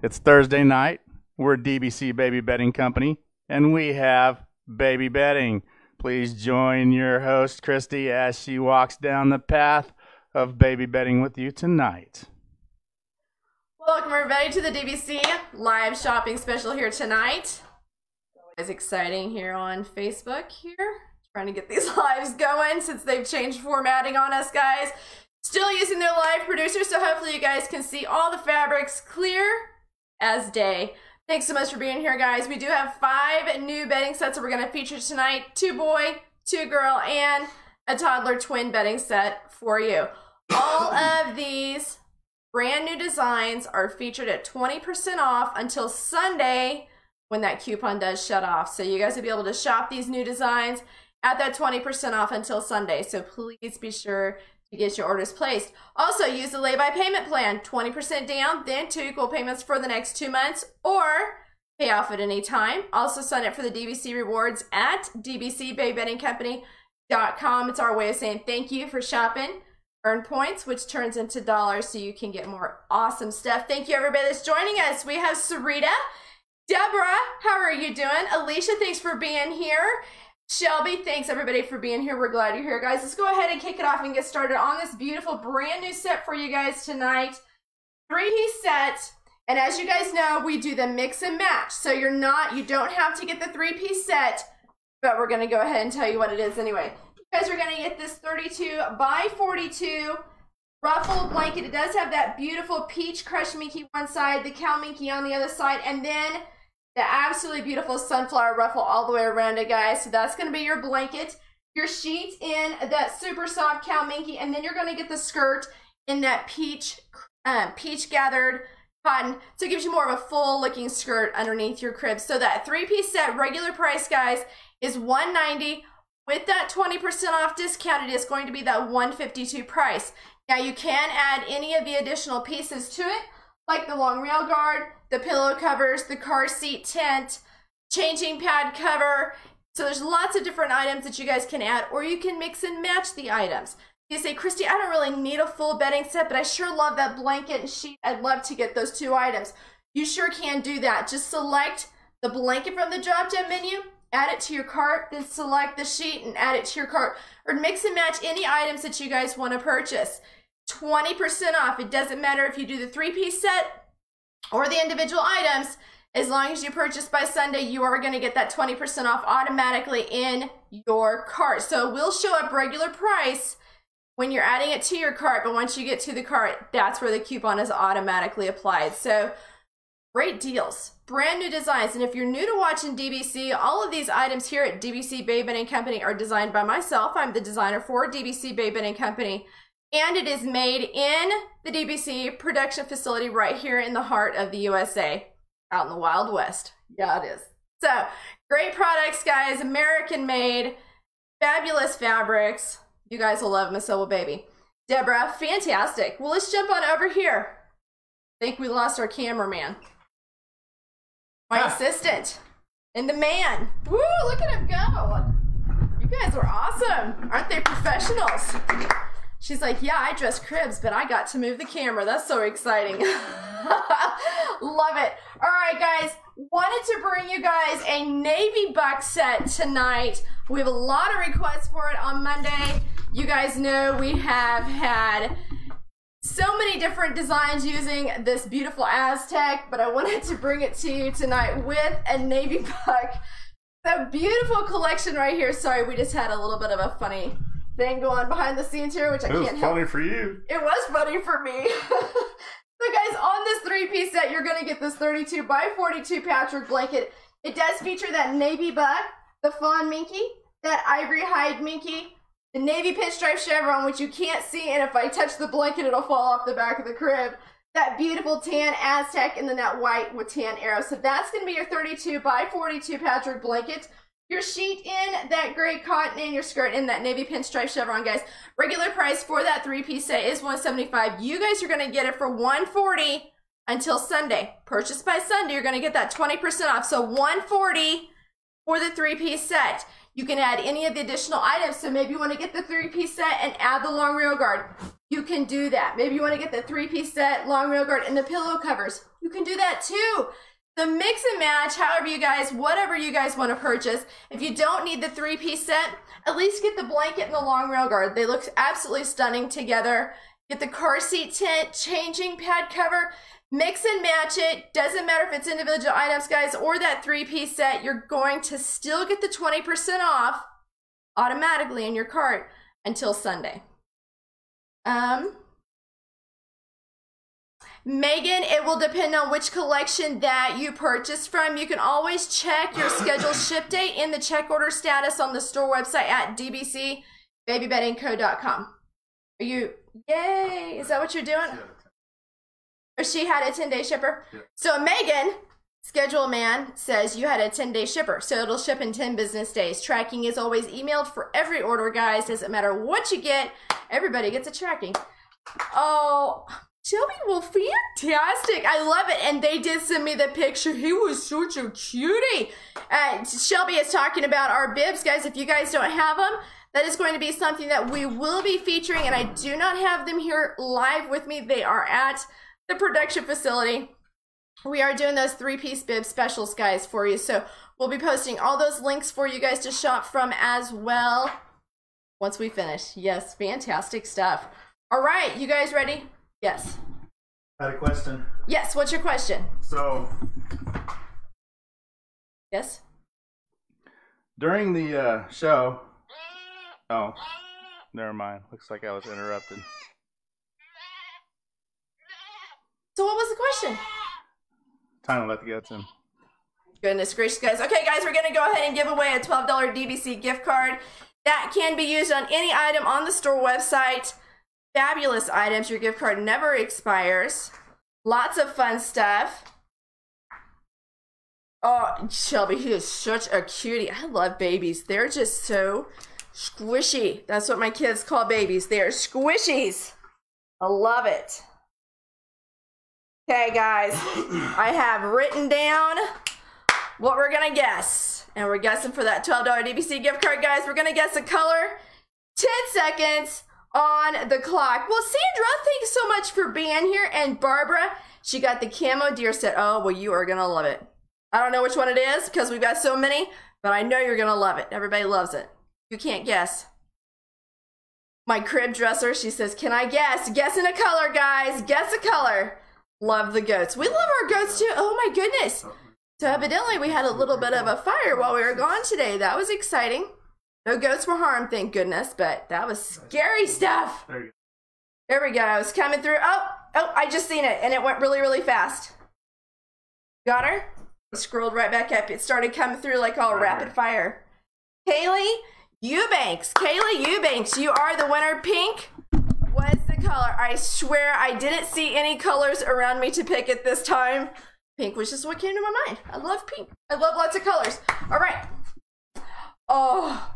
It's Thursday night. We're DBC Baby Bedding Company, and we have Baby Betting. Please join your host, Christy, as she walks down the path of baby betting with you tonight. Welcome, everybody, to the DBC live shopping special here tonight. Always exciting here on Facebook here. Trying to get these lives going since they've changed formatting on us, guys. Still using their live producer, so hopefully you guys can see all the fabrics clear as day. Thanks so much for being here, guys. We do have five new bedding sets that we're going to feature tonight. Two boy, two girl, and a toddler twin bedding set for you. All of these brand new designs are featured at 20% off until Sunday when that coupon does shut off. So you guys will be able to shop these new designs at that 20% off until Sunday. So please be sure to get your orders placed. Also, use the lay-by payment plan, 20% down, then two equal payments for the next two months, or pay off at any time. Also, sign up for the DBC rewards at dbcbabybeddingco.com. It's our way of saying thank you for shopping. Earn points, which turns into dollars, so you can get more awesome stuff. Thank you, everybody that's joining us. We have Sarita, Deborah, how are you doing? Alicia, thanks for being here. Shelby, thanks everybody for being here. We're glad you're here, guys. Let's go ahead and kick it off and get started on this beautiful brand new set for you guys tonight. Three piece set. And as you guys know, we do the mix and match. So you're not, you don't have to get the three piece set, but we're going to go ahead and tell you what it is anyway. You guys are going to get this 32 by 42 ruffled blanket. It does have that beautiful peach crush minky one side, the cow minky on the other side, and then the absolutely beautiful sunflower ruffle all the way around it, guys. So that's going to be your blanket. Your sheet in that super soft cow minky, and then you're going to get the skirt in that peach, um, peach gathered cotton. So it gives you more of a full looking skirt underneath your crib. So that three piece set, regular price, guys, is 190 With that 20% off discount, it is going to be that 152 price. Now you can add any of the additional pieces to it, like the long rail guard, the pillow covers, the car seat tent, changing pad cover. So there's lots of different items that you guys can add, or you can mix and match the items. You say, Christy, I don't really need a full bedding set, but I sure love that blanket and sheet. I'd love to get those two items. You sure can do that. Just select the blanket from the drop down menu, add it to your cart, then select the sheet and add it to your cart, or mix and match any items that you guys want to purchase. 20% off. It doesn't matter if you do the three piece set or the individual items, as long as you purchase by Sunday, you are going to get that 20% off automatically in your cart. So it will show up regular price when you're adding it to your cart, but once you get to the cart, that's where the coupon is automatically applied. So great deals, brand new designs. And if you're new to watching DBC, all of these items here at DBC Baby Bedding Company are designed by myself. I'm the designer for DBC Baby Bedding Company and it is made in the DBC production facility right here in the heart of the USA, out in the Wild West. Yeah, it is. So, great products, guys. American made, fabulous fabrics. You guys will love Miss Baby. Deborah, fantastic. Well, let's jump on over here. I think we lost our cameraman. My ah. assistant. And the man. Woo, look at him go. You guys are awesome. Aren't they professionals? She's like, Yeah, I dress cribs, but I got to move the camera. That's so exciting. Love it. All right, guys. Wanted to bring you guys a navy buck set tonight. We have a lot of requests for it on Monday. You guys know we have had so many different designs using this beautiful Aztec, but I wanted to bring it to you tonight with a navy buck. The beautiful collection right here. Sorry, we just had a little bit of a funny thing going on behind the scenes here, which I it can't It was help. funny for you. It was funny for me. so guys, on this three-piece set, you're gonna get this 32 by 42 patchwork blanket. It does feature that navy buck, the fawn minky, that ivory hide minky, the navy pinstripe chevron, which you can't see, and if I touch the blanket, it'll fall off the back of the crib. That beautiful tan Aztec, and then that white with tan arrow. So that's gonna be your 32 by 42 patchwork blanket your sheet in that gray cotton and your skirt in that navy pinstripe chevron, guys. Regular price for that three-piece set is 175 You guys are going to get it for 140 until Sunday. Purchase by Sunday, you're going to get that 20% off. So 140 for the three piece set. You can add any of the additional items. So maybe you want to get the three piece set and add the long rail guard. You can do that. Maybe you want to get the three piece set, long rail guard, and the pillow covers. You can do that too. The mix and match, however you guys, whatever you guys want to purchase. If you don't need the three piece set, at least get the blanket and the long rail guard. They look absolutely stunning together. Get the car seat tent, changing pad cover, mix and match it. Doesn't matter if it's individual items, guys, or that three piece set. You're going to still get the 20% off automatically in your cart until Sunday. Um, Megan, it will depend on which collection that you purchase from. You can always check your scheduled ship date in the check order status on the store website at dbcbabybeddingco.com. Are you, yay, is that what you're doing? Or she had a 10 day shipper? Yeah. So Megan, schedule man, says you had a 10 day shipper. So it'll ship in 10 business days. Tracking is always emailed for every order, guys. Doesn't matter what you get, everybody gets a tracking. Oh, Shelby, well, fantastic. I love it. And they did send me the picture. He was such a cutie. Uh, Shelby is talking about our bibs, guys. If you guys don't have them, that is going to be something that we will be featuring. And I do not have them here live with me. They are at the production facility. We are doing those three piece bib specials, guys, for you. So we'll be posting all those links for you guys to shop from as well once we finish. Yes, fantastic stuff. All right, you guys ready? Yes. I had a question. Yes, what's your question? So Yes. during the uh, show, oh, never mind. Looks like I was interrupted. So what was the question? Time to let the gets in. Goodness gracious, guys. Okay, guys, we're going to go ahead and give away a $12 DBC gift card that can be used on any item on the store website. Fabulous items. Your gift card never expires. Lots of fun stuff. Oh, Shelby, he is such a cutie. I love babies. They're just so squishy. That's what my kids call babies. They're squishies. I love it. Okay, guys, I have written down what we're gonna guess. And we're guessing for that $12 DBC gift card, guys. We're gonna guess a color. 10 seconds on the clock. Well, Sandra, thanks so much for being here. And Barbara, she got the camo deer set. Oh, well, you are gonna love it. I don't know which one it is because we've got so many, but I know you're gonna love it. Everybody loves it. You can't guess. My crib dresser, she says, Can I guess? Guess in a color, guys. Guess a color. Love the goats. We love our goats too. Oh my goodness. So evidently we had a little bit of a fire while we were gone today. That was exciting. No goats were harmed, thank goodness, but that was scary stuff. There you go. There we go. It's coming through. Oh, oh, I just seen it and it went really, really fast. Got her? It scrolled right back up. It started coming through like all Right rapid fire. Kaylee Eubanks. Kaylee Eubanks, you are the winner. Pink was the color. I swear I didn't see any colors around me to pick at this time. Pink was just what came to my mind. I love pink. I love lots of colors. All right. Oh,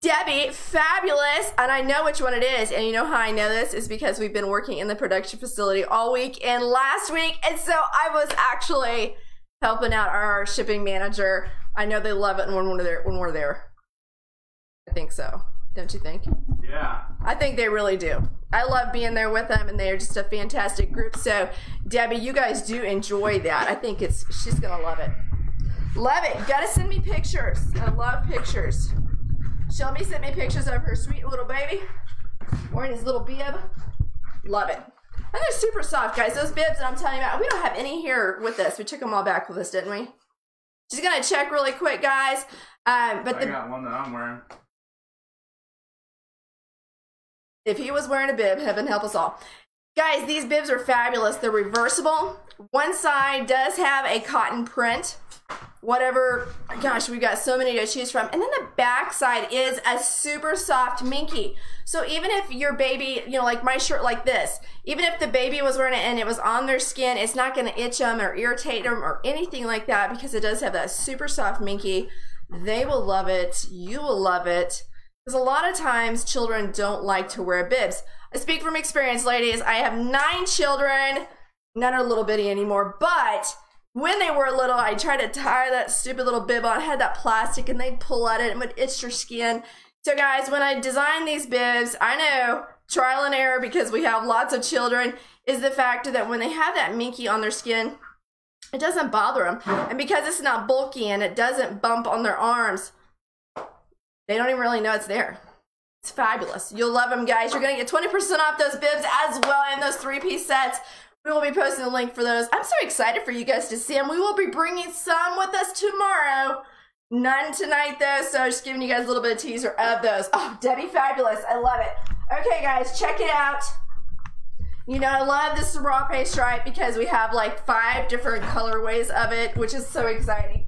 Debbie, fabulous. And I know which one it is. And you know how I know this is because we've been working in the production facility all week and last week. And so I was actually helping out our shipping manager. I know they love it when we're there. When we're there. I think so. Don't you think? Yeah. I think they really do. I love being there with them, and they are just a fantastic group. So, Debbie, you guys do enjoy that. I think it's she's gonna love it. Love it. You gotta send me pictures. I love pictures. Shelby sent me pictures of her sweet little baby wearing his little bib. Love it. And they're super soft, guys. Those bibs that I'm telling you about, we don't have any here with us. We took them all back with us, didn't we? Just gonna check really quick, guys. Um, but I the got one that I'm wearing. If he was wearing a bib, heaven help us all. Guys, these bibs are fabulous. They're reversible. One side does have a cotton print. Whatever, gosh, we've got so many to choose from. And then the back side is a super soft minky. So even if your baby, you know, like my shirt like this, even if the baby was wearing it and it was on their skin, it's not going to itch them or irritate them or anything like that because it does have that super soft minky. They will love it. You will love it. Because a lot of times children don't like to wear bibs. I speak from experience, ladies. I have nine children. None are little bitty anymore, but when they were little, I tried to tie that stupid little bib on. It had that plastic and they'd pull at it and would itch your skin. So, guys, when I design these bibs, I know trial and error because we have lots of children is the fact that when they have that minky on their skin, it doesn't bother them. And because it's not bulky and it doesn't bump on their arms, they don't even really know it's there. It's fabulous. You'll love them, guys. You're going to get 20% off those bibs as well in those three piece sets. We will be posting a link for those. I'm so excited for you guys to see them. We will be bringing some with us tomorrow. None tonight, though, so just giving you guys a little bit of teaser of those. Oh, Debbie Fabulous. I love it. Okay, guys, check it out. You know, I love this raw serape stripe because we have like five different colorways of it, which is so exciting.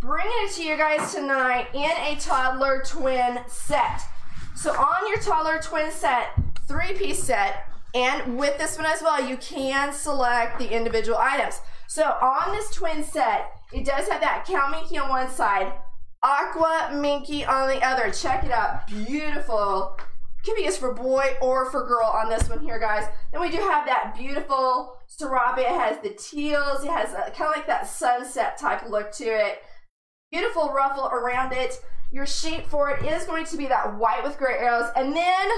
Bringing it to you guys tonight in a toddler twin set. So on your toddler twin set, three piece set, and with this one as well, you can select the individual items. So on this twin set, it does have that cow minky on one side, aqua minky on the other. Check it out. Beautiful. Could be used for boy or for girl on this one here, guys. Then we do have that beautiful serape. It has the teals. It has kind of like that sunset type look to it. Beautiful ruffle around it. Your sheet for it is going to be that white with gray arrows. And then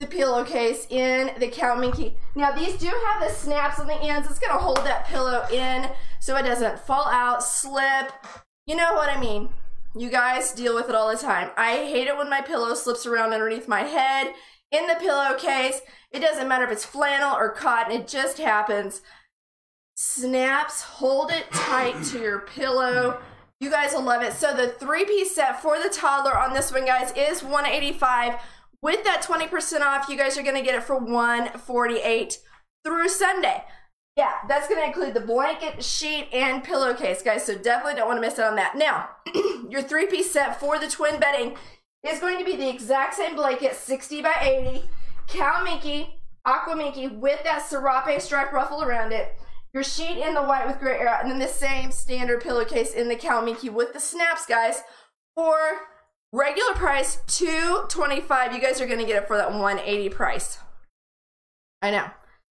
the pillowcase in the cow minky. Now these do have the snaps on the ends. It's gonna hold that pillow in so it doesn't fall out, slip. You know what I mean. You guys deal with it all the time. I hate it when my pillow slips around underneath my head in the pillowcase. It doesn't matter if it's flannel or cotton, it just happens. Snaps, hold it tight to your pillow. You guys will love it. So the three piece set for the toddler on this one, guys, is 185 with that 20% off, you guys are going to get it for 148 through Sunday. Yeah, that's going to include the blanket, sheet, and pillowcase, guys. So definitely don't want to miss out on that. Now, your three-piece set for the twin bedding is going to be the exact same blanket, 60 by 80, cow minky, aqua minky with that serape stripe ruffle around it. Your sheet in the white with gray arrow, and then the same standard pillowcase in the cow minky with the snaps, guys, for Regular price, 225 You guys are going to get it for that 180 price. I know.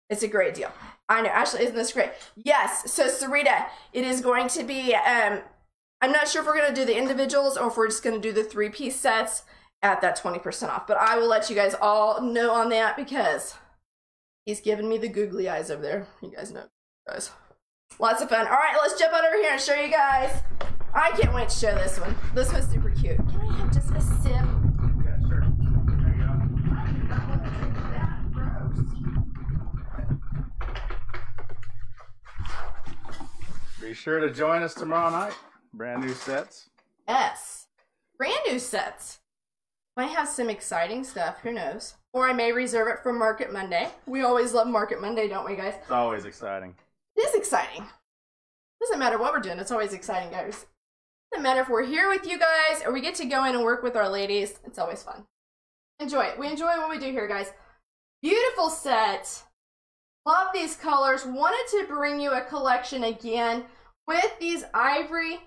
It's a great deal. I know. Ashley, isn't this great? Yes. So, Sarita, it is going to be, um, I'm not sure if we're going to do the individuals or if we're just going to do the three piece sets at that 20% off. But I will let you guys all know on that because he's giving me the googly eyes over there. You guys know, guys. Lots of fun. All right, let's jump on over here and show you guys I can't wait to show this one. This one's super Be sure to join us tomorrow night. Brand new sets. Yes. Brand new sets. Might have some exciting stuff. Who knows? Or I may reserve it for Market Monday. We always love Market Monday, don't we, guys? It's always exciting. It is exciting. Doesn't matter what we're doing. It's always exciting, guys. Doesn't matter if we're here with you guys or we get to go in and work with our ladies. It's always fun. Enjoy it. We enjoy what we do here, guys. Beautiful set. Love these colors. Wanted to bring you a collection again with these ivory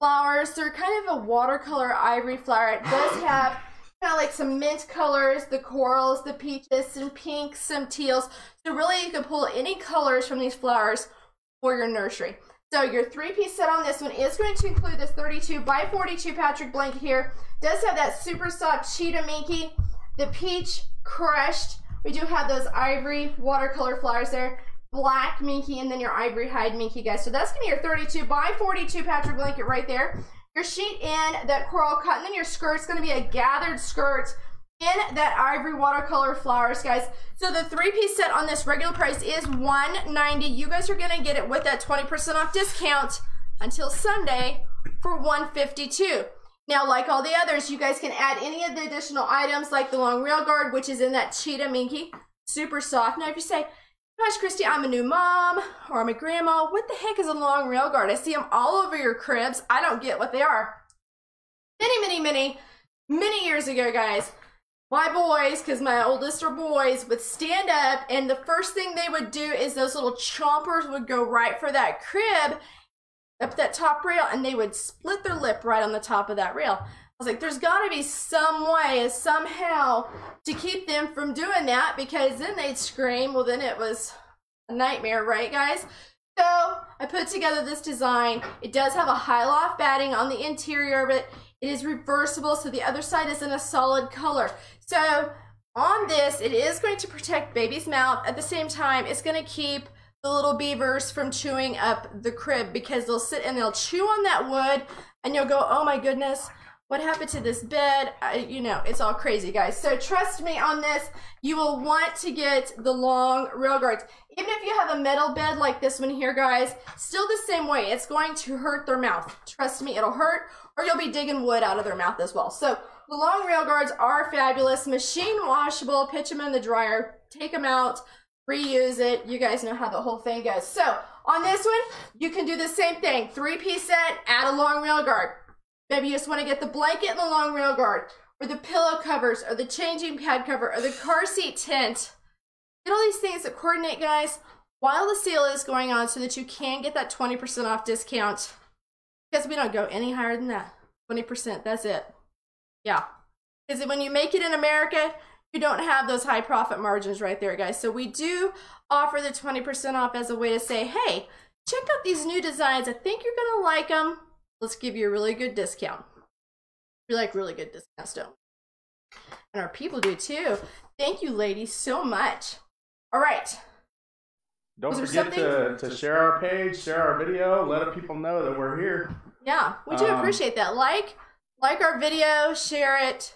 flowers. They're kind of a watercolor ivory flower. It does have kind of like some mint colors, the corals, the peaches, some pinks, some teals. So really you can pull any colors from these flowers for your nursery. So your three-piece set on this one is going to include this 32 by 42 patchwork blanket here. Does have that super soft cheetah minky, the peach crushed. We do have those ivory watercolor flowers there. Black minky and then your ivory hide minky, guys. So that's to be your 32 by 42 patchwork blanket right there. Your sheet in that coral cotton. And then your skirt's to be a gathered skirt in that ivory watercolor flowers, guys. So the three-piece set on this regular price is 190. You guys are to get it with that 20% off discount until Sunday for $152. Now, like all the others, you guys can add any of the additional items like the long rail guard, which is in that cheetah minky. Super soft. Now, if you say, gosh, Christy, I'm a new mom or I'm a grandma, what the heck is a long rail guard? I see them all over your cribs. I don't get what they are. Many, many, many, many years ago, guys, my boys, because my oldest are boys, would stand up and the first thing they would do is those little chompers would go right for that crib up that top rail and they would split their lip right on the top of that rail. I was like, there's got to be some way, somehow, to keep them from doing that because then they'd scream. Well, then it was a nightmare, right, guys? So I put together this design. It does have a high loft batting on the interior, but it is reversible, so the other side is in a solid color. So on this, it is going to protect baby's mouth. At the same time, it's going to keep the little beavers from chewing up the crib because they'll sit and they'll chew on that wood and you'll go, oh my goodness, what happened to this bed? I, you know, it's all crazy, guys. So trust me on this. You will want to get the long rail guards. Even if you have a metal bed like this one here, guys, still the same way. It's going to hurt their mouth. Trust me, it'll hurt, or you'll be digging wood out of their mouth as well. So the long rail guards are fabulous, machine washable. Pitch them in the dryer, take them out, reuse it. You guys know how the whole thing goes. So on this one, you can do the same thing. Three piece set, add a long rail guard. Maybe you just want to get the blanket and the long rail guard, or the pillow covers, or the changing pad cover, or the car seat tent. Get all these things that coordinate, guys, while the sale is going on so that you can get that 20% off discount. Because we don't go any higher than that. 20%, that's it. Yeah. Because when you make it in America, don't have those high profit margins right there, guys. So we do offer the 20% off as a way to say, hey, check out these new designs. I think you're going to like them let's give you a really good discount. We like really good discounts, don't And our people do too. Thank you, ladies, so much. All right. Don't forget to, to share our page, share our video, let people know that we're here. Yeah, we do um, appreciate that. Like, like our video, share it.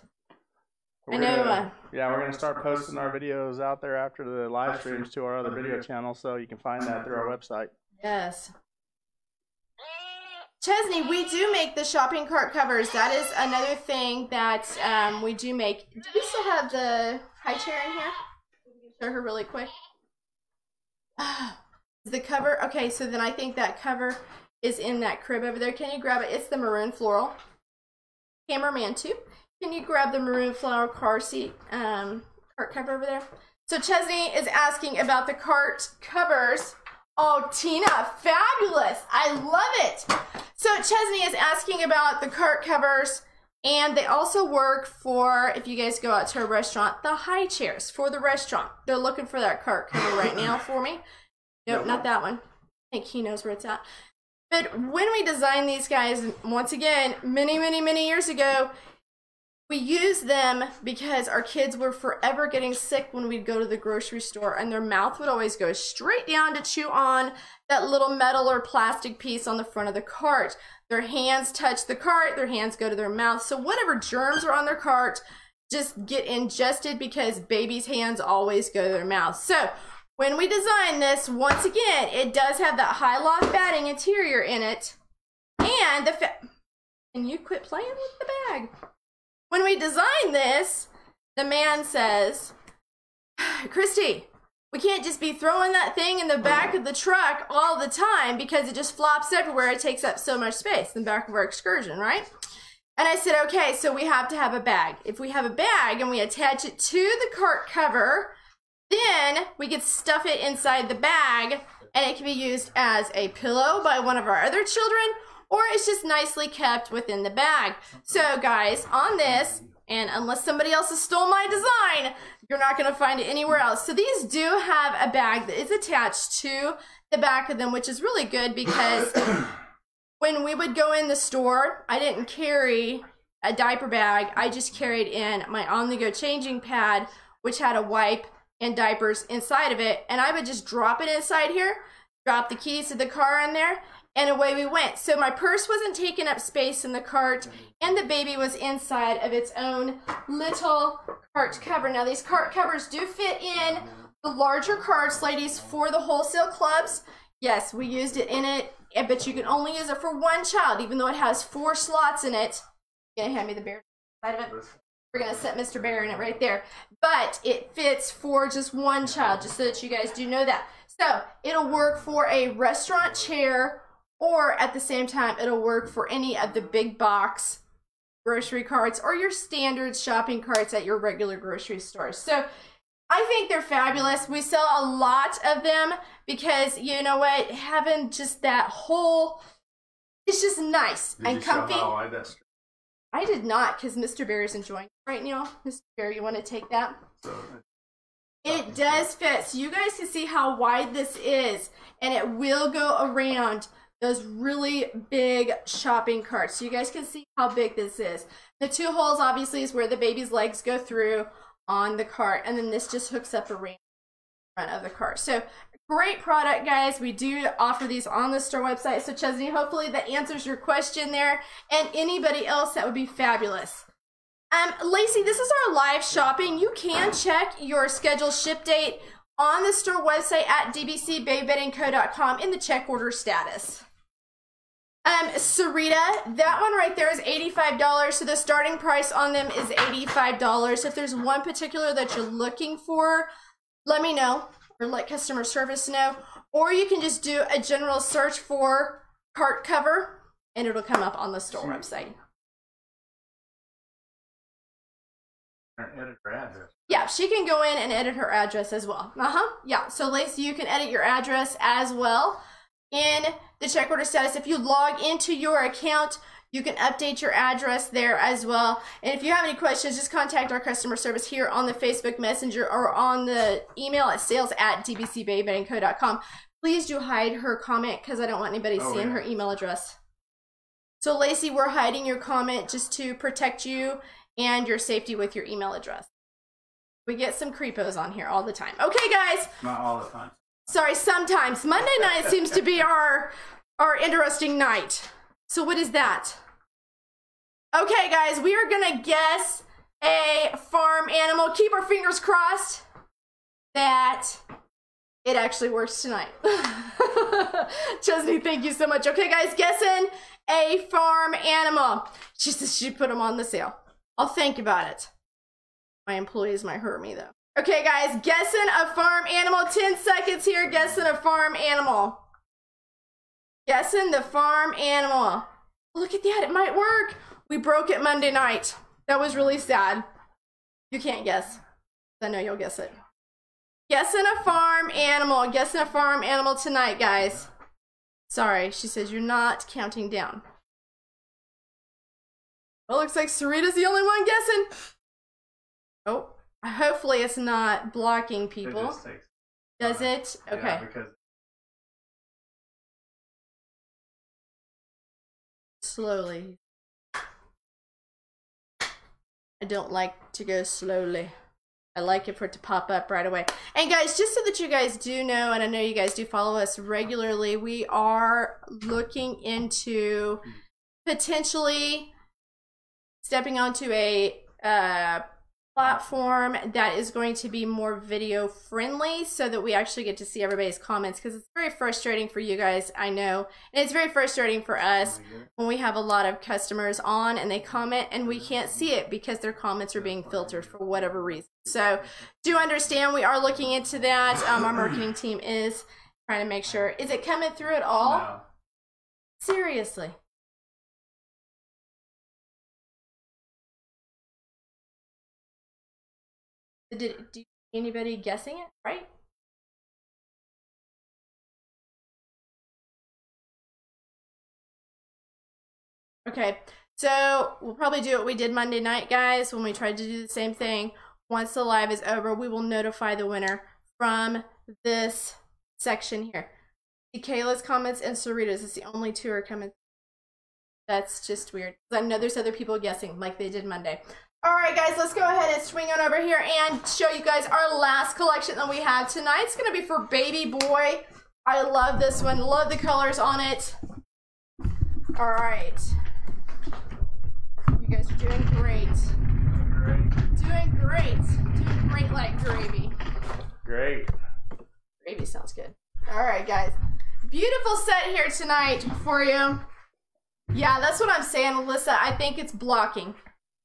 I know. Uh, yeah, we're gonna start posting our videos out there after the live streams to our other video channel, so you can find that through our website. Yes. Chesney, we do make the shopping cart covers. That is another thing that um, we do make. Do we still have the high chair in here? Show her really quick. the cover. Okay, so then I think that cover is in that crib over there. Can you grab it? It's the maroon floral. Cameraman too. Can you grab the maroon flower car seat um, cart cover over there? So Chesney is asking about the cart covers. Oh, Tina, fabulous. I love it. So Chesney is asking about the cart covers. And they also work for, if you guys go out to a restaurant, the high chairs for the restaurant. They're looking for that cart cover right now for me. Nope, not that one. I think he knows where it's at. But when we designed these guys, once again, many, many, many years ago, we used them because our kids were forever getting sick when we'd go to the grocery store and their mouth would always go straight down to chew on that little metal or plastic piece on the front of the cart. Their hands touch the cart, their hands go to their mouth. So whatever germs are on their cart just get ingested because babies' hands always go to their mouth. So when we design this, once again, it does have that high loft batting interior in it. And the can you quit playing with the bag? When we designed this, the man says, Christy, we can't just be throwing that thing in the back of the truck all the time because it just flops everywhere. It takes up so much space in the back of our excursion, right? And I said, okay, so we have to have a bag. If we have a bag and we attach it to the cart cover, then we can stuff it inside the bag and it can be used as a pillow by one of our other children or it's just nicely kept within the bag. So guys, on this, and unless somebody else has stole my design, you're not going to find it anywhere else. So these do have a bag that is attached to the back of them, which is really good because when we would go in the store, I didn't carry a diaper bag. I just carried in my on-the-go changing pad, which had a wipe and diapers inside of it. And I would just drop it inside here, drop the keys to the car in there, and away we went. So my purse wasn't taking up space in the cart, and the baby was inside of its own little cart cover. Now, these cart covers do fit in the larger carts, ladies, for the wholesale clubs. Yes, we used it in it, but you can only use it for one child, even though it has four slots in it. You gonna hand me the bear side of it? We're gonna set Mr. Bear in it right there. But it fits for just one child, just so that you guys do know that. So it'll work for a restaurant chair or at the same time, it'll work for any of the big box grocery carts or your standard shopping carts at your regular grocery store. So I think they're fabulous. We sell a lot of them because you know what? Having just that whole, it's just nice did and comfy. I did not because Mr. Bear is enjoying it right now. Mr. Bear, you want to take that? So, It does fit. So you guys can see how wide this is. And it will go around those really big shopping carts. So you guys can see how big this is. The two holes obviously is where the baby's legs go through on the cart. And then this just hooks up around front of the cart. So great product, guys. We do offer these on the store website. So Chesney, hopefully that answers your question there. And anybody else, that would be fabulous. Um, Lacey, this is our live shopping. You can check your scheduled ship date on the store website at dbcbabybeddingco.com in the check order status. Um, Sarita, that one right there is $85. So the starting price on them is $85. If there's one particular that you're looking for, let me know or let customer service know. Or you can just do a general search for cart cover and it'll come up on the store website. Edit her address. Yeah, she can go in and edit her address as well. Uh huh. Yeah. So, Lacey, you can edit your address as well in the check order status. If you log into your account, you can update your address there as well. And if you have any questions, just contact our customer service here on the Facebook Messenger or on the email at sales at dbcbabybeddingco.com. Please do hide her comment because I don't want anybody Oh, seeing yeah. her email address. So, Lacey, we're hiding your comment just to protect you and your safety with your email address. We get some creepos on here all the time. Okay, guys. Not all the time. Sorry, sometimes Monday night seems to be our our interesting night. So what is that? Okay, guys, we are gonna guess a farm animal. Keep our fingers crossed that it actually works tonight. Chesney, thank you so much. Okay, guys, guessing a farm animal. She says she put them on the sale. I'll think about it. My employees might hurt me though. Okay, guys, guessing a farm animal. 10 seconds here, guessing a farm animal. Guessing the farm animal. Look at that, it might work. We broke it Monday night. That was really sad. You can't guess. I know you'll guess it. Guessing a farm animal. Guessing a farm animal tonight, guys. Sorry, she says you're not counting down. Well, looks like Sarita's the only one guessing. Oh, hopefully it's not blocking It people. takes. Does it? Yeah, Okay. because Slowly. I don't like to go slowly. I like it for it to pop up right away. And guys, just so that you guys do know, and I know you guys do follow us regularly, we are looking into potentially stepping onto a uh, platform that is going to be more video friendly so that we actually get to see everybody's comments because it's very frustrating for you guys, I know. And it's very frustrating for us when we have a lot of customers on and they comment and we can't see it because their comments are being filtered for whatever reason. So do understand we are looking into that. Um, our marketing team is trying to make sure. Is it coming through at all? No. Seriously. Did do anybody guessing it right? Okay, so we'll probably do what we did Monday night, guys, when we tried to do the same thing. Once the live is over, we will notify the winner from this section here. Kayla's comments and Sarita's. It's the only two are coming. That's just weird. I know there's other people guessing like they did Monday. All right, guys, let's go ahead and swing on over here and show you guys our last collection that we have tonight. It's going to be for Baby Boy. I love this one. Love the colors on it. All right. You guys are doing great. Great. Doing great. Doing great like gravy. Great. Gravy sounds good. All right, guys. Beautiful set here tonight for you. Yeah, that's what I'm saying, Alyssa. I think it's blocking.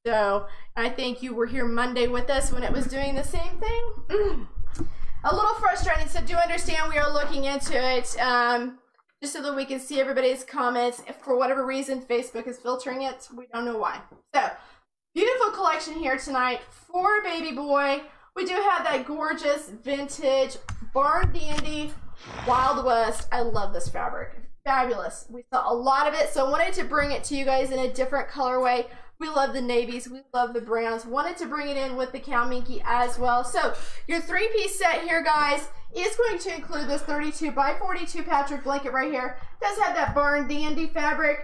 So I think you were here Monday with us when it was doing the same thing. Mm. A little frustrating. So do understand we are looking into it. Um, just so that we can see everybody's comments. If for whatever reason Facebook is filtering it, we don't know why. So beautiful collection here tonight for baby boy. We do have that gorgeous vintage barn dandy Wild West. I love this fabric. Fabulous. We saw a lot of it, so I wanted to bring it to you guys in a different colorway. We love the navies. We love the browns. Wanted to bring it in with the cow minky as well. So your three piece set here, guys, is going to include this 32 by 42 patchwork blanket right here. Does have that barn dandy fabric,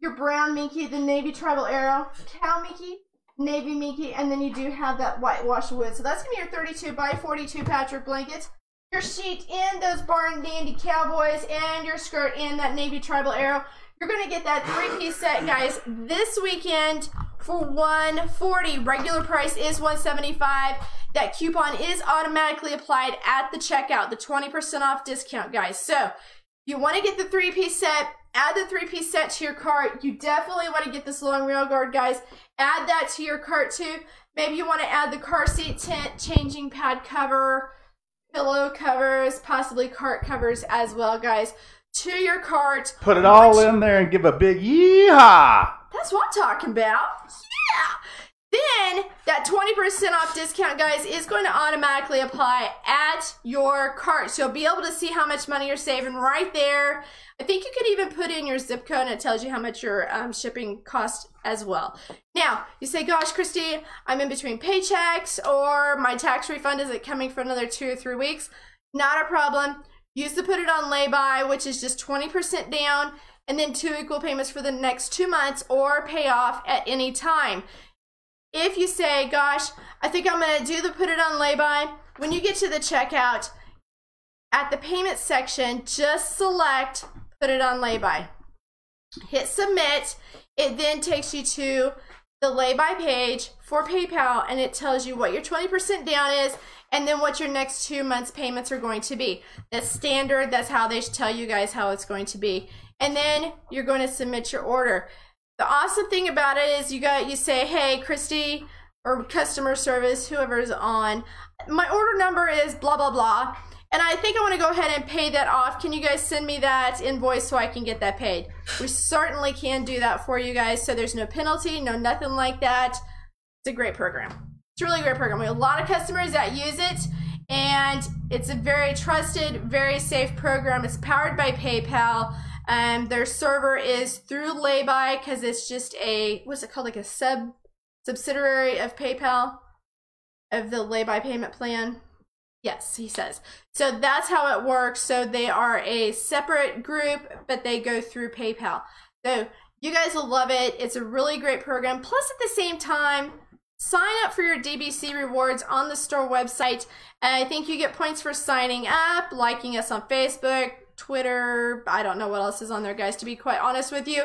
your brown minky, the navy tribal arrow, cow minky, navy minky, and then you do have that whitewash wood. So that's gonna be your 32 by 42 patchwork blanket. Your sheet in those barn dandy cowboys and your skirt in that navy tribal arrow. You're gonna get that three-piece set, guys, this weekend for 140. Regular price is 175. That coupon is automatically applied at the checkout, the 20% off discount, guys. So you want to get the three-piece set, add the three-piece set to your cart. You definitely want to get this long rail guard, guys. Add that to your cart too. Maybe you want to add the car seat tent, changing pad cover, pillow covers, possibly cart covers as well, guys to your cart. Put it all in there and give a big yeehaw. That's what I'm talking about. Yeah. Then that 20% off discount, guys, is going to automatically apply at your cart. So you'll be able to see how much money you're saving right there. I think you could even put in your zip code and it tells you how much your um, shipping cost as well. Now, you say, gosh, Christy, I'm in between paychecks or my tax refund isn't coming for another two or three weeks. Not a problem. Use to put it on lay-by, which is just 20% down, and then two equal payments for the next two months or pay off at any time. If you say, gosh, I think I'm going to do the put it on lay-by, when you get to the checkout, at the payment section, just select put it on lay-by. Hit submit. It then takes you to the lay-by page for PayPal and it tells you what your 20% down is and then what your next two months payments are going to be. That's standard. That's how they tell you guys how it's going to be. And then you're going to submit your order. The awesome thing about it is you got you say, "Hey, Christy," or customer service, whoever's on, my order number is blah blah blah. And I think I want to go ahead and pay that off. Can you guys send me that invoice so I can get that paid? We certainly can do that for you guys. So there's no penalty, no nothing like that. It's a great program. It's a really great program. We have a lot of customers that use it, and it's a very trusted, very safe program. It's powered by PayPal. Um, their server is through Laybuy because it's just a what's it called, like a sub subsidiary of PayPal of the Laybuy payment plan. Yes, he says. So that's how it works. So they are a separate group, but they go through PayPal. So you guys will love it. It's a really great program. Plus, at the same time, Sign up for your DBC rewards on the store website. And I think you get points for signing up, liking us on Facebook, Twitter. I don't know what else is on there, guys, to be quite honest with you.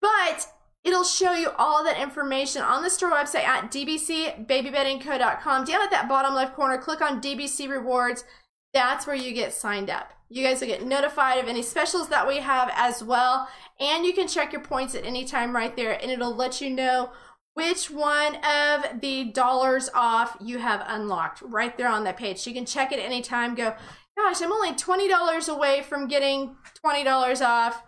But it'll show you all that information on the store website at dbcbabybeddingco.com. Down at that bottom left corner, click on DBC rewards. That's where you get signed up. You guys will get notified of any specials that we have as well. And you can check your points at any time right there, and it'll let you know which one of the dollars off you have unlocked right there on that page. So you can check it anytime. Go, gosh, I'm only $20 away from getting $20 off.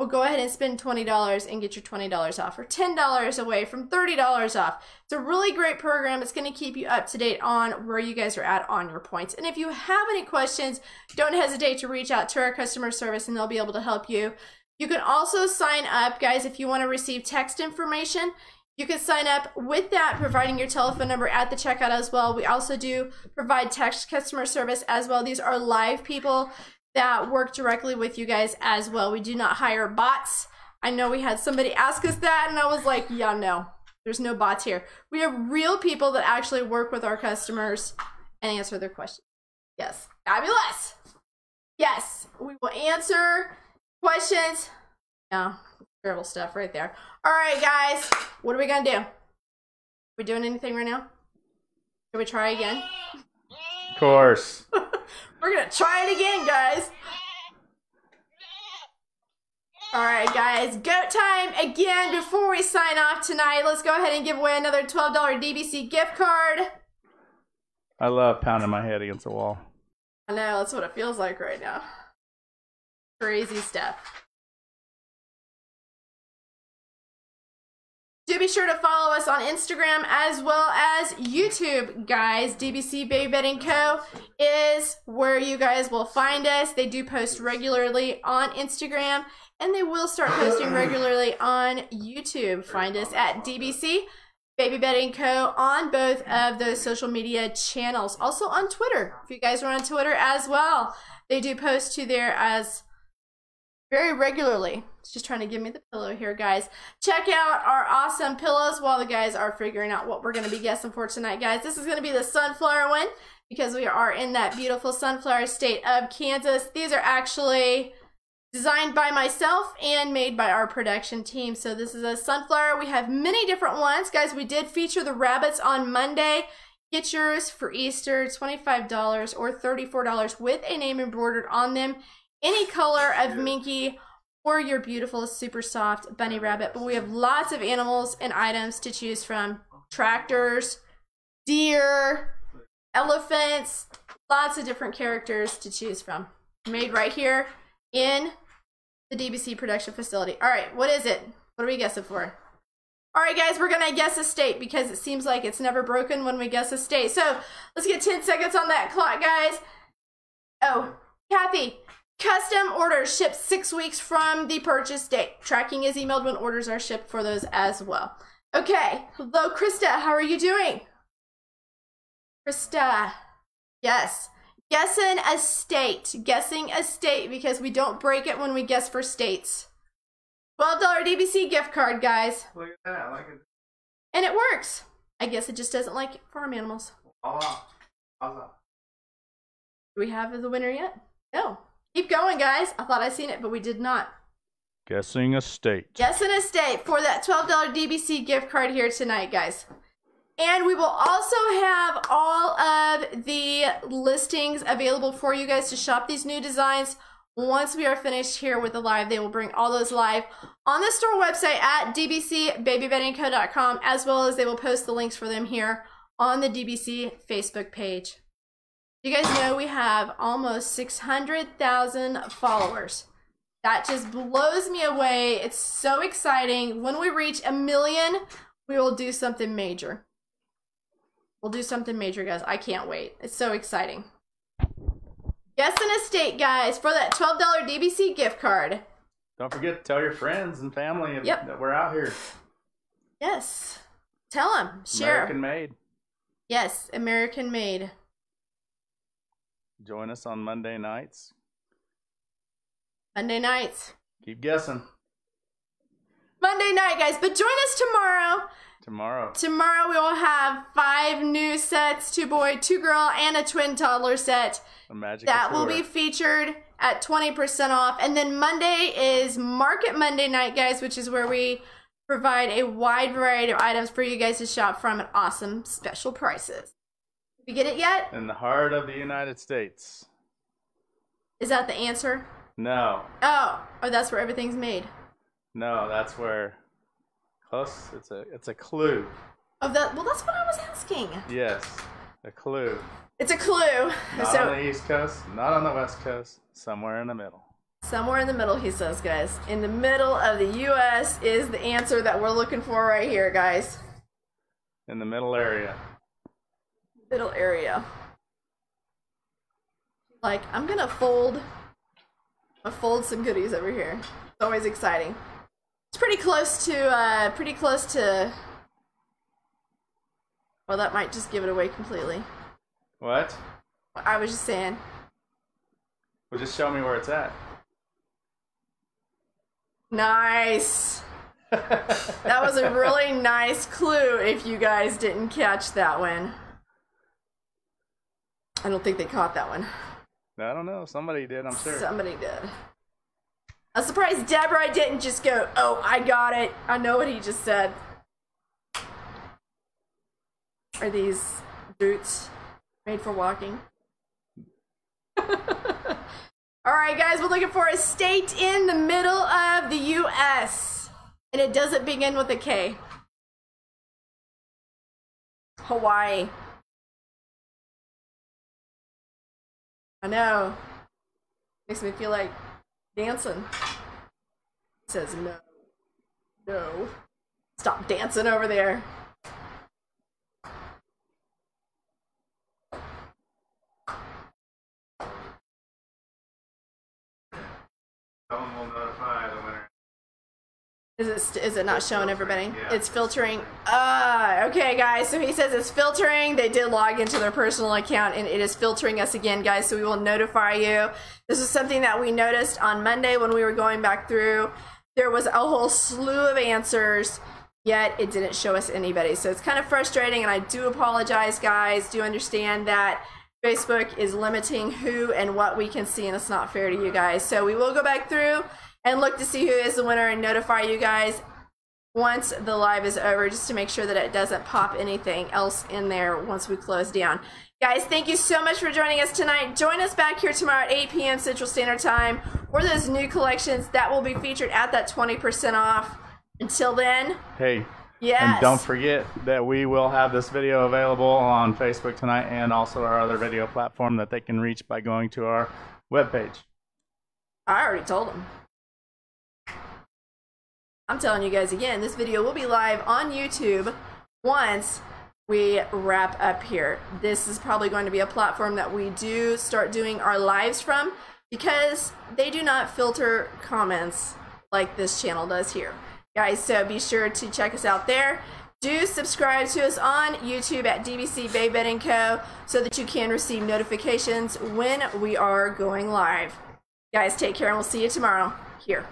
Well, go ahead and spend $20 and get your $20 off, or $10 away from $30 off. It's a really great program. It's going to keep you up to date on where you guys are at on your points. And if you have any questions, don't hesitate to reach out to our customer service and they'll be able to help you. You can also sign up, guys, if you want to receive text information. You can sign up with that, providing your telephone number at the checkout as well. We also do provide text customer service as well. These are live people that work directly with you guys as well. We do not hire bots. I know we had somebody ask us that, and I was like, yeah, no, there's no bots here. We have real people that actually work with our customers and answer their questions. Yes, fabulous. Yes, we will answer questions. Yeah, terrible stuff right there. All right, guys, what are we gonna do? We doing anything right now? Can we try again? Of course. We're gonna try it again, guys. All right, guys, goat time again. Before we sign off tonight, let's go ahead and give away another $12 DBC gift card. I love pounding my head against the wall. I know, that's what it feels like right now. Crazy stuff. Do be sure to follow us on Instagram as well as YouTube, guys. DBC Baby Bedding Co. is where you guys will find us. They do post regularly on Instagram and they will start posting regularly on YouTube. Find us at DBC Baby Bedding Co. on both of those social media channels. Also on Twitter, if you guys are on Twitter as well. They do post to there as very regularly. It's just trying to give me the pillow here, guys. Check out our awesome pillows while the guys are figuring out what we're going to be guessing for tonight, guys. This is going to be the sunflower one because we are in that beautiful sunflower state of Kansas. These are actually designed by myself and made by our production team. So this is a sunflower. We have many different ones. Guys, we did feature the rabbits on Monday. Get yours for Easter, $25 or $34 with a name embroidered on them any color of Minky or your beautiful, super soft bunny rabbit. But we have lots of animals and items to choose from tractors, deer, elephants, lots of different characters to choose from. Made right here in the DBC production facility. All right, what is it? What are we guessing for? All right, guys, we're going to guess a state because it seems like it's never broken when we guess a state. So let's get 10 seconds on that clock, guys. Oh, Kathy, Custom orders shipped six weeks from the purchase date. Tracking is emailed when orders are shipped for those as well. Okay, hello, Krista. How are you doing? Krista. Yes. Guessing a state. Guessing a state because we don't break it when we guess for states. $12 DBC gift card, guys. Look at that. I like it. And it works. I guess it just doesn't like farm animals. Oh, Allah. Allah. Do we have the winner yet? No. Keep going, guys. I thought I seen it, but we did not. Guessing a state. Guessing a state for that $12 DBC gift card here tonight, guys. And we will also have all of the listings available for you guys to shop these new designs. Once we are finished here with the live, they will bring all those live on the store website at dbcbabybeddingco.com, as well as they will post the links for them here on the DBC Facebook page. You guys know we have almost 600,000 followers. That just blows me away. It's so exciting. When we reach a million, we will do something major. We'll do something major, guys. I can't wait. It's so exciting. Guess an estate, guys, for that $12 DBC gift card. Don't forget to tell your friends and family Yep. that we're out here. Yes. Tell them. Share. American made. Yes, American made. Join us on Monday nights. Monday nights. Keep guessing. Monday night, guys. But join us tomorrow. Tomorrow. Tomorrow we will have five new sets, two boy, two girl, and a twin toddler set. The magic That will be featured at 20% off. And then Monday is Market Monday night, guys, which is where we provide a wide variety of items for you guys to shop from at awesome special prices. You get it yet? in the heart of the United States. Is that the answer? No, Oh, oh, that's where everything's made. no, that's where close. It's a it's a clue. Of that. Well, that's what I was asking. Yes, a clue. It's a clue. Not so on the East Coast, not on the West Coast, somewhere in the middle. somewhere in the middle, he says, guys. In the middle of the U.S. is the answer that we're looking for right here, guys. In the middle area. Middle area. Like I'm gonna fold. I fold some goodies over here. It's always exciting. It's pretty close to. uh Pretty close to. Well, that might just give it away completely. What? I was just saying. Well, just show me where it's at. Nice. That was a really nice clue if you guys didn't catch that one. I don't think they caught that one. I don't know. Somebody did. I'm sure. Somebody did. I'm surprised Deborah didn't just go, oh, I got it. I know what he just said. Are these boots made for walking? All right, guys, we're looking for a state in the middle of the U.S. And it doesn't begin with a K. Hawaii. I know. Makes me feel like dancing. It says no. No. Stop dancing over there. Someone will it is it not showing everybody? It's filtering. Ah, okay, guys. So he says it's filtering. They did log into their personal account, and it is filtering us again, guys. So we will notify you. This is something that we noticed on Monday when we were going back through. There was a whole slew of answers, yet it didn't show us anybody. So it's kind of frustrating, and I do apologize, guys. Do understand that. Facebook is limiting who and what we can see, and it's not fair to you guys. So we will go back through and look to see who is the winner and notify you guys once the live is over just to make sure that it doesn't pop anything else in there once we close down. Guys, thank you so much for joining us tonight. Join us back here tomorrow at 8 p.m. Central Standard Time for those new collections that will be featured at that 20% off. Until then, Hey, yes. and don't forget that we will have this video available on Facebook tonight and also our other video platform that they can reach by going to our webpage. I already told them. I'm telling you guys again, this video will be live on YouTube once we wrap up here. This is probably going to be a platform that we do start doing our lives from because they do not filter comments like this channel does here. Guys, so be sure to check us out there. Do subscribe to us on YouTube at DBC Baby Bedding Co. so that you can receive notifications when we are going live. Guys, take care and we'll see you tomorrow here